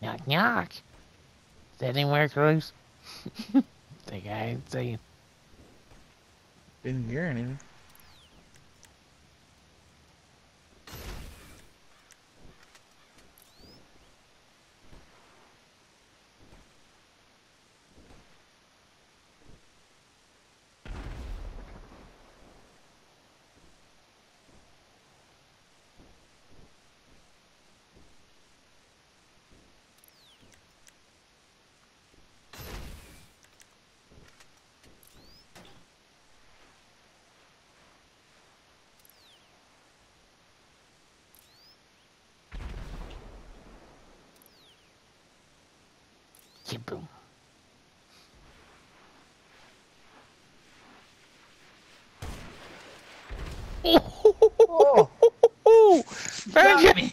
Knock knock. Is that anywhere, Cruz? Think I ain't seen. Didn't hear anything. Kaboom. Oh, oh. Benji!